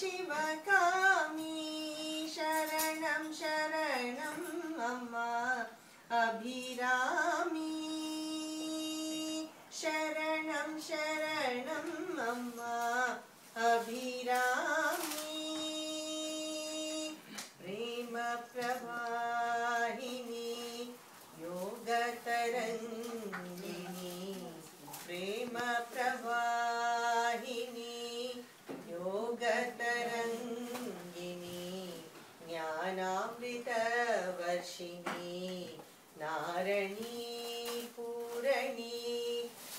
शिवकामी शरणं शरणम् अम्मा अभिरामी। शरणं शरणम् अम्मा अभिरामी। प्रेमप्रवाहिनी योगतरङ्गिनी। प्रेमप्रवाहिनी ज्ञानामृतवर्षिणी नारणी पूरणी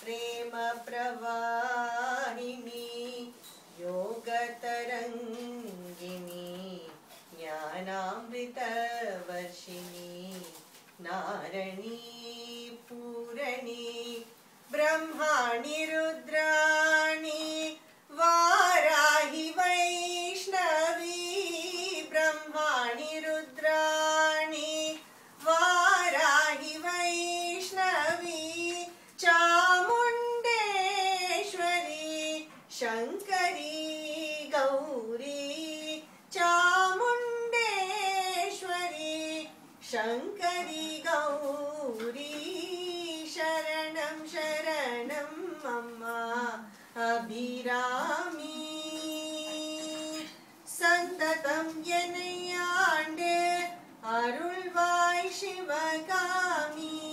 प्रेमप्रवाहिनी योगतरङ्गिनी ज्ञानामृतवर्षिणी नारणी पूरणी शङ्करी गौरी चामुण्डेश्वरी शङ्करी गौरी शरणं शरणं मम अभिरामी। सन्ततं यनयाण्डे अरुल्वाय शिवगामि।